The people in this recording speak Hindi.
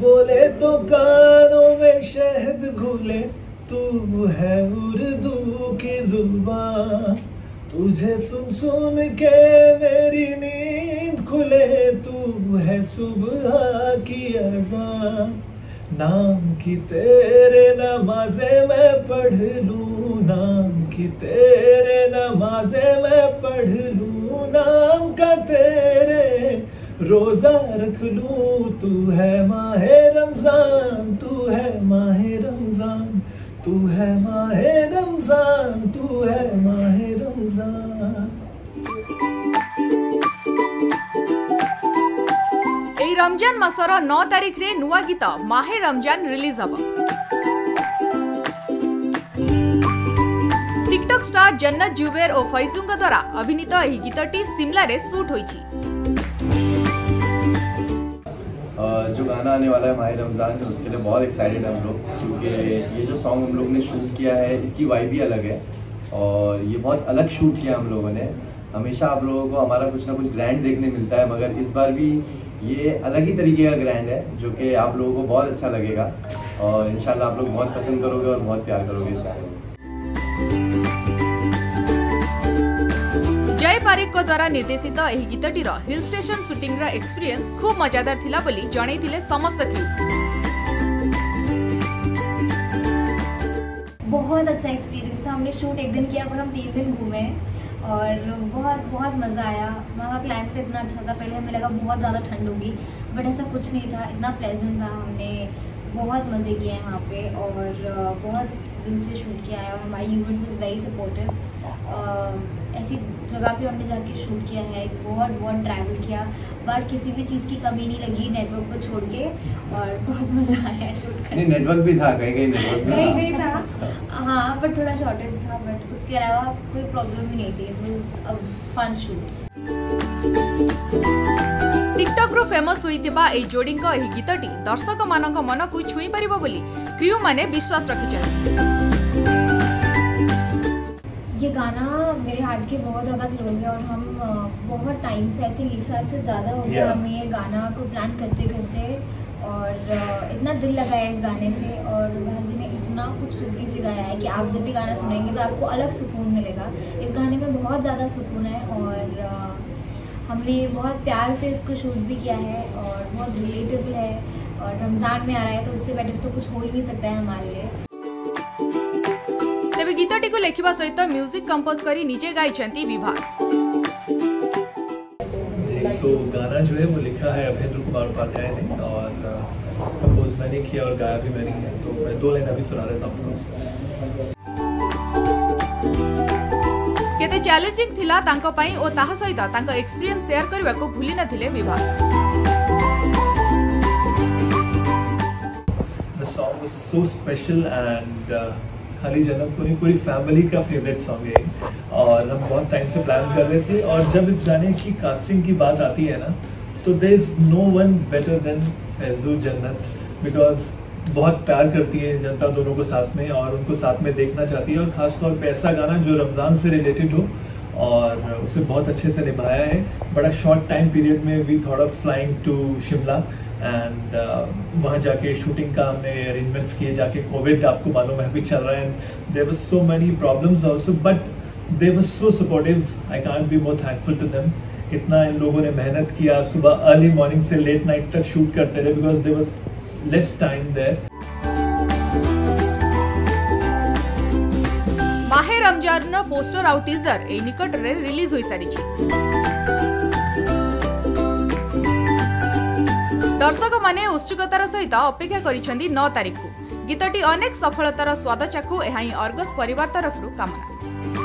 बोले तो कानों में शहद घुले तू है उर्दू की ज़ुबान। तुझे सुन सुन के मेरी नींद खुले तू है सुबह की अजान। नाम की तेरे नमाजे मैं पढ़ लूँ, नाम की तेरे नमाजे मैं पढ़ लूँ, नाम का रोजा रख लू, तू है माहे रमज़ान, तू है माहे रमज़ान, तू है माहे रमज़ान, तू है माहे रमज़ान। रमज़ान मासर नौ तारीख रे नुआ गीत माहे रमज़ान रिलीज़ हम टिकटक स्टार जन्नत जुबेर और फैजू द्वारा अभिनीत यह गीत सिमलें सुट होई जो गाना आने वाला है माह रमज़ान में उसके लिए बहुत एक्साइटेड हम लोग, क्योंकि ये जो सॉन्ग हम लोग ने शूट किया है, इसकी वाइब भी अलग है। और ये बहुत अलग शूट किया हम लोगों ने। हमेशा आप लोगों को हमारा कुछ ना कुछ ग्रैंड देखने मिलता है, मगर इस बार भी ये अलग ही तरीके का ग्रैंड है, जो कि आप लोगों को बहुत अच्छा लगेगा। और इंशाल्लाह आप लोग बहुत पसंद करोगे और बहुत प्यार करोगे इस गाने को ଜୟ ପାରିକଙ୍କ ଦ୍ୱାରା ନିର୍ଦ୍ଦେଶିତ ଏହି ଗୀତଟିର ହିଲ୍ ଷ୍ଟେସନ ସୁଟିଂର ଏକ୍ସପିରିଏନ୍ସ ଖୁବ୍ ମଜାଦାର ଥିଲା ବୋଲି ଜଣାଇଥିଲେ ସମସ୍ତ କ୍ରିଉ बहुत अच्छा एक्सपीरियंस था हमने शूट एक दिन किया पर हम तीन दिन घूमे और बहुत बहुत मज़ा आया वहाँ का क्लाइमेट इतना अच्छा था पहले हमें लगा बहुत ज़्यादा ठंड होगी बट ऐसा कुछ नहीं था इतना प्लेजेंट था हमने बहुत मज़े किए हैं यहाँ पे और बहुत दिन से शूट किया है और हमारी यूनिट वॉज़ वेरी सपोर्टिव ऐसी जगह पे हमने जाके शूट किया है बहुत बहुत ट्रैवल किया बट किसी भी चीज़ की कमी नहीं लगी नेटवर्क को छोड़ के और बहुत मज़ा आया शूट करने नेटवर्क भी था कहीं कहीं नेटवर्क कहीं था। कहीं था। हाँ बट थोड़ा शॉर्टेज था बट उसके अलावा कोई प्रॉब्लम ही नहीं थी। It was a fun shoot ଟିକଟକ୍ରୁ famous ହୋଇଥିବା ଏହି ଯୋଡ଼ିଙ୍କ ଏହି ଗୀତଟି ଦର୍ଶକମାନଙ୍କ ମନକୁ ଛୁଇଁ ପାରିବ ବୋଲି କ୍ରିଉମାନେ ବିଶ୍ୱାସ ରଖିଛନ୍ତି ये गाना मेरे हार्ट के बहुत ज़्यादा क्लोज है और हम अ, बहुत टाइम से आई थिंक एक साल से ज़्यादा हो गया Yeah. हमें ये गाना को प्लान करते करते और अ, इतना दिल लगा है इस गाने से और भाई जी ने इतना खूबसूरती से गाया है कि आप जब भी गाना सुनेंगे तो आपको अलग सुकून मिलेगा इस गाने में बहुत ज़्यादा सुकून है और अ, हमने बहुत प्यार से इसको शूट भी किया है और बहुत रिलेटेबल है और रमज़ान में आ रहा है तो इससे बेटर तो कुछ हो ही नहीं सकता है हमारे लिए। तेज गीतटी को लेखा सहित म्यूज़िक कंपोज कर निजे गाई विभास तो गाना जो है वो लिखा है अभेंद्र कुमार उपाध्याय ने और uh, कंपोज मैंने किया और गाया भी मैंने किया तो मैं दो लाइन अभी सुना रहता हूँ। आपको କେତେ ଚ୍ୟାଲେଞ୍ଜିଂ ଥିଲା ତାଙ୍କ ପାଇଁ ଓ ତାହା ସହିତ ତାଙ୍କ ଏକ୍ସପିରିଏନ୍ସ ସେୟାର କରିବାକୁ ଭୁଲି ନଥିଲେ Bibhas The song was so special and uh, खाली जन्नत को नहीं पूरी फैमिली का फेवरेट सॉन्ग है ये। और हम बहुत टाइम से प्लान कर रहे थे और जब इस गाने की कास्टिंग की बात आती है ना तो there is no one better than Faizu Jannat because बहुत प्यार करती है जनता दोनों को साथ में और उनको साथ में देखना चाहती है और ख़ासतौर पर ऐसा गाना जो रमज़ान से रिलेटेड हो और उसे बहुत अच्छे से निभाया है। बड़ा शॉर्ट टाइम पीरियड में we thought of flying to Shimla and वहाँ जाके शूटिंग का हमने अरेंजमेंट्स किए जाके कोविड आपको मालूम है, अभी चल रहा है। There was so many problems also but they was so supportive I can't be more thankful to them इतना इन लोगों ने मेहनत किया, सुबह अर्ली मॉर्निंग से लेट नाइट तक शूट करते रहे because there was less time there. Mahe Ramzan poster आउ टीजर ए निकट रे रिलीज हो सारी दर्शक माने उत्सुकतार सहित अपेक्षा करिसथि 9 तारिख को गीतटी अनेक सफलतार स्वाद चाखू एहाई अर्गस परिवार तरफ रु कामना